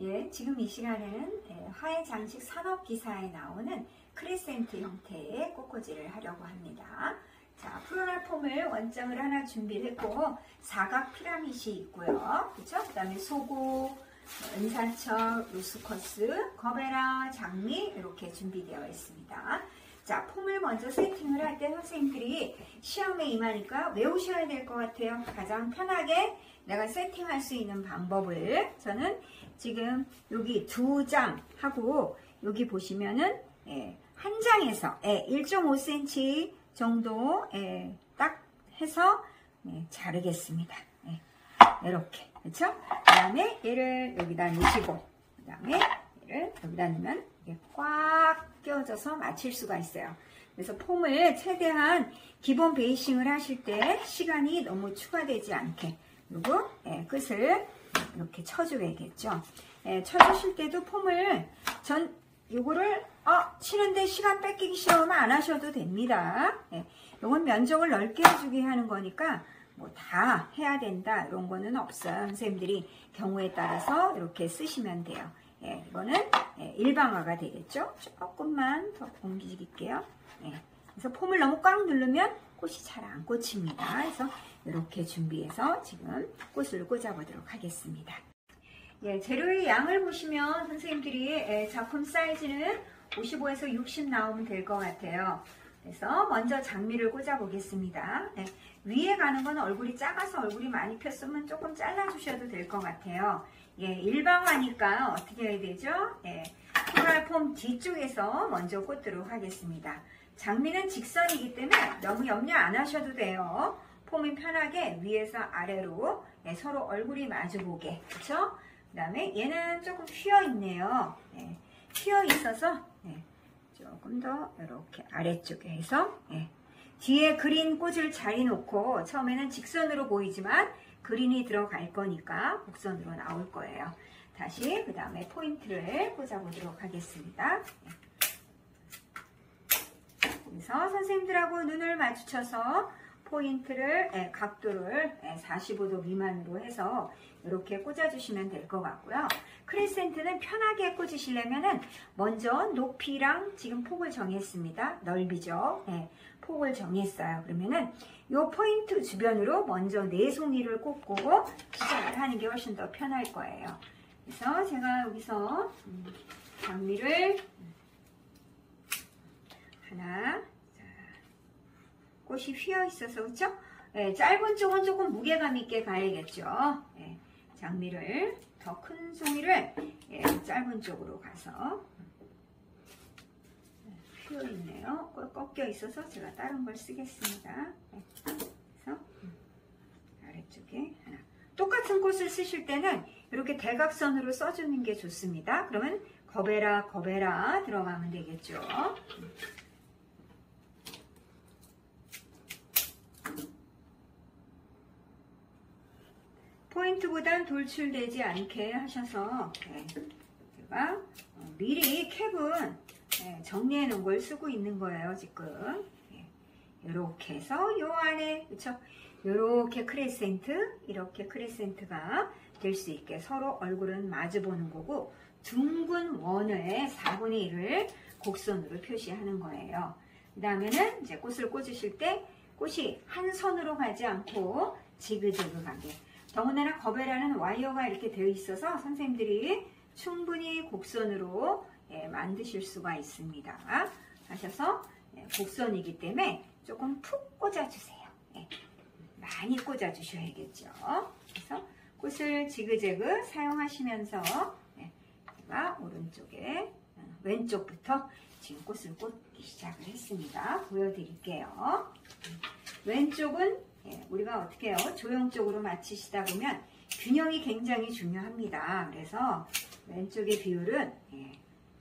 예, 지금 이 시간에는 예, 화훼 장식 산업 기사에 나오는 crescent 형태의 꽃꽂이를 하려고 합니다. 자, floral foam을 원장을 하나 준비를 했고 사각 피라밋이 있고요. 그렇죠? 그다음에 소국, 은사철, ruscus, 거베라, 장미 이렇게 준비되어 있습니다. 자, foam을 먼저 세팅을 할 때 선생님들이 시험에 임하니까 외우셔야 될 것 같아요. 가장 편하게 내가 세팅할 수 있는 방법을 저는 지금 여기 두 장 하고 여기 보시면은 예, 한 장에서 예, 1.5cm 정도 예, 딱 해서 예, 자르겠습니다. 예, 이렇게 그렇죠? 그 다음에 얘를 여기다 넣으시고 그 다음에 얘를 여기다 이게 꽉 끼워져서 맞출 수가 있어요. 그래서 폼을 최대한 기본 베이싱을 하실 때 시간이 너무 추가되지 않게 그리고 예, 끝을 이렇게 쳐줘야겠죠. 예, 쳐주실 때도 폼을 전 요거를 어, 치는데 시간 뺏기기 싫으면 안 하셔도 됩니다. 예, 요건 면적을 넓게 해주게 하는 거니까 뭐 다 해야 된다 이런 거는 없어요. 선생님들이 경우에 따라서 이렇게 쓰시면 돼요. 예, 이거는 예, 일방화가 되겠죠. 조금만 더 옮기게요. 예, 그래서 폼을 너무 꽉 누르면 꽃이 잘 안 꽂힙니다. 그래서 이렇게 준비해서 지금 꽃을 꽂아보도록 하겠습니다. 예, 재료의 양을 보시면 선생님들이 예, 작품 사이즈는 55에서 60 나오면 될 것 같아요. 그래서 먼저 장미를 꽂아 보겠습니다. 예, 위에 가는 건 얼굴이 작아서 얼굴이 많이 폈으면 조금 잘라주셔도 될 것 같아요. 예, 일방화니까 어떻게 해야 되죠? 예, 코랄폼 뒤쪽에서 먼저 꽂도록 하겠습니다. 장미는 직선이기 때문에 너무 염려 안 하셔도 돼요. 폼이 편하게 위에서 아래로 예, 서로 얼굴이 마주보게 그렇죠? 그 다음에 얘는 조금 휘어 있네요. 예, 휘어 있어서 예, 조금 더 이렇게 아래쪽에 해서 예, 뒤에 그린 꽃을 자리 놓고 처음에는 직선으로 보이지만 그린이 들어갈 거니까 곡선으로 나올 거예요. 다시 그 다음에 포인트를 꽂아보도록 하겠습니다. 예. 그래서 선생님들하고 눈을 마주쳐서 포인트를 예, 각도를 예, 45도 미만으로 해서 이렇게 꽂아주시면 될 것 같고요. crescent는 편하게 꽂으시려면은 먼저 높이랑 지금 폭을 정했습니다. 넓이죠. 예, 폭을 정했어요. 그러면은 이 포인트 주변으로 먼저 네 송이를 꽂고 시작을 하는 게 훨씬 더 편할 거예요. 그래서 제가 여기서 음, 장미를 하나 자, 꽃이 휘어 있어서 그렇죠? 예, 짧은 쪽은 조금 무게감 있게 가야겠죠. 예, 장미를 더 큰 송이를 예, 짧은 쪽으로 가서 휘어 있네요. 꺾여 있어서 제가 다른 걸 쓰겠습니다. 예, 그래서 음, 아래쪽에 하나. 똑같은 꽃을 쓰실 때는 이렇게 대각선으로 써주는 게 좋습니다. 그러면 거베라 거베라 들어가면 되겠죠. 포인트보단 돌출되지 않게 하셔서 네, 제가 어, 미리 캡은 네, 정리해 놓은 걸 쓰고 있는 거예요 지금. 네, 이렇게 해서 요 안에 그쵸? 이렇게 crescent 이렇게 crescent가 될 수 있게 서로 얼굴은 마주 보는 거고 둥근 원을 4분의 1을 곡선으로 표시하는 거예요. 그 다음에는 이제 꽃을 꽂으실 때 꽃이 한 선으로 가지 않고 지그재그하게 더군다나 거베라는 와이어가 이렇게 되어 있어서 선생님들이 충분히 곡선으로 예, 만드실 수가 있습니다. 하셔서 예, 곡선이기 때문에 조금 푹 꽂아주세요. 예, 많이 꽂아주셔야겠죠. 그래서 꽃을 지그재그 사용하시면서 예, 제가 오른쪽에 어, 왼쪽부터 지금 꽃을 꽂기 시작을 했습니다. 보여드릴게요. 왼쪽은 예, 우리가 어떻게 해요? 조형적으로 맞추시다 보면 균형이 굉장히 중요합니다. 그래서 왼쪽의 비율은 예,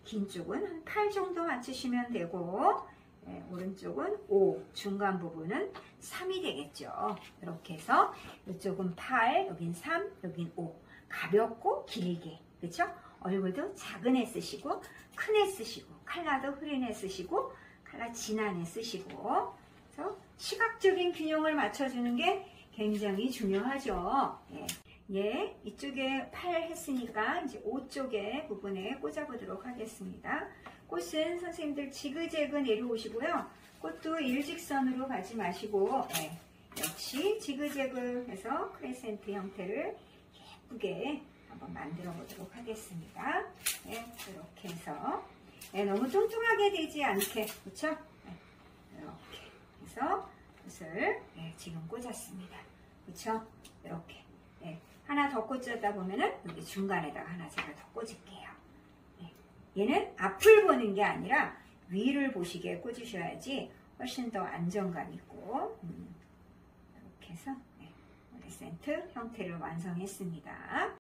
긴 쪽은 한 8 정도 맞추시면 되고 예, 오른쪽은 5, 중간 부분은 3이 되겠죠. 이렇게 해서 이쪽은 8, 여긴 3, 여긴 5. 가볍고 길게. 그렇죠? 얼굴도 작은 애 쓰시고 큰 애 쓰시고 칼라도 흐린 애 쓰시고 칼라 진한 애 쓰시고 그래서 시각적인 균형을 맞춰주는 게 굉장히 중요하죠. 예. 예, 이쪽에 팔 했으니까 이제 5쪽에 부분에 꽂아보도록 하겠습니다. 꽃은 선생님들 지그재그 내려오시고요. 꽃도 일직선으로 가지 마시고 예, 역시 지그재그 해서 크레센트 형태를 예쁘게 한번 만들어 보도록 하겠습니다. 예, 이렇게 해서 예, 너무 뚱뚱하게 되지 않게 그렇죠? 꽃을 예, 지금 꽂았습니다. 그렇죠? 이렇게 예, 하나 더 꽂다 보면은 여기 중간에다가 하나 제가 더 꽂을게요. 예, 얘는 앞을 보는 게 아니라 위를 보시게 꽂으셔야지 훨씬 더 안정감 있고 음, 이렇게 해서 네, 센트 형태를 완성했습니다.